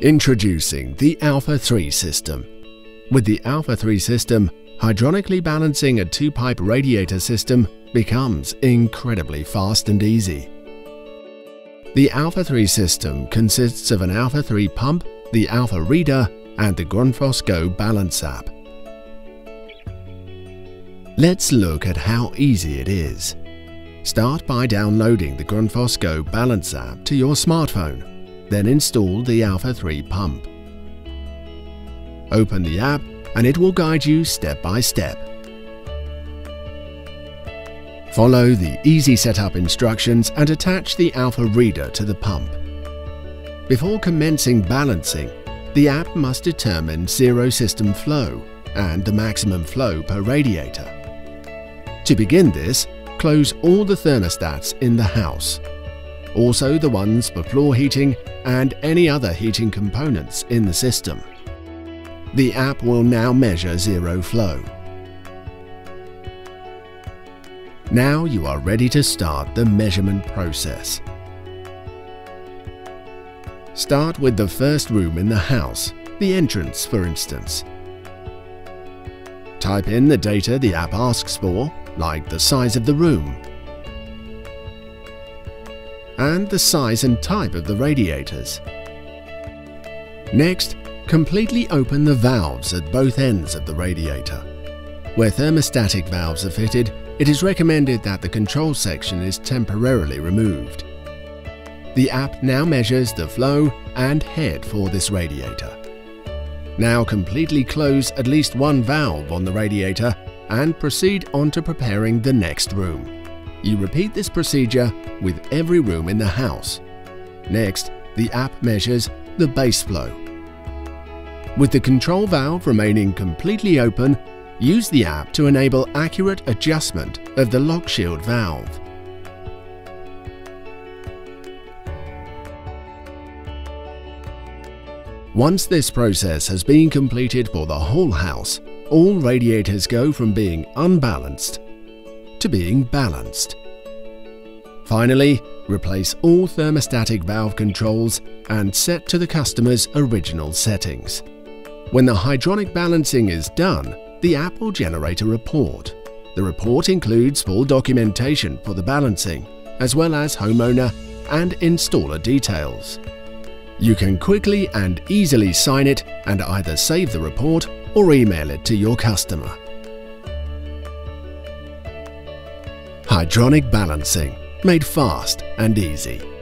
Introducing the Alpha 3 system. With the Alpha 3 system, hydronically balancing a two-pipe radiator system becomes incredibly fast and easy. The Alpha 3 system consists of an Alpha 3 pump, the Alpha Reader, and the Grundfos Go Balance app. Let's look at how easy it is. Start by downloading the Grundfos Go Balance app to your smartphone then install the Alpha 3 pump. Open the app and it will guide you step by step. Follow the easy setup instructions and attach the Alpha reader to the pump. Before commencing balancing, the app must determine zero system flow and the maximum flow per radiator. To begin this, close all the thermostats in the house also the ones for floor heating and any other heating components in the system. The app will now measure zero flow. Now you are ready to start the measurement process. Start with the first room in the house, the entrance for instance. Type in the data the app asks for, like the size of the room, and the size and type of the radiators. Next, completely open the valves at both ends of the radiator. Where thermostatic valves are fitted, it is recommended that the control section is temporarily removed. The app now measures the flow and head for this radiator. Now completely close at least one valve on the radiator and proceed on to preparing the next room. You repeat this procedure with every room in the house. Next, the app measures the base flow. With the control valve remaining completely open, use the app to enable accurate adjustment of the lock shield valve. Once this process has been completed for the whole house, all radiators go from being unbalanced to being balanced. Finally, replace all thermostatic valve controls and set to the customer's original settings. When the hydronic balancing is done, the app will generate a report. The report includes full documentation for the balancing, as well as homeowner and installer details. You can quickly and easily sign it and either save the report or email it to your customer. Hydronic Balancing, made fast and easy.